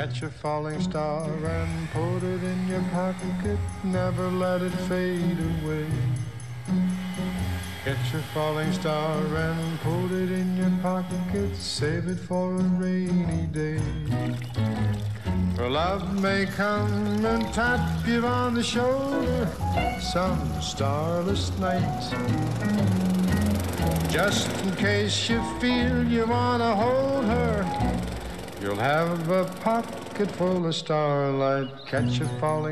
Catch a falling star and put it in your pocket, never let it fade away. Catch a falling star and put it in your pocket, save it for a rainy day. For love may come and tap you on the shoulder some starless night. Just in case you feel you wanna hold you'll have a pocket full of starlight. Catch a falling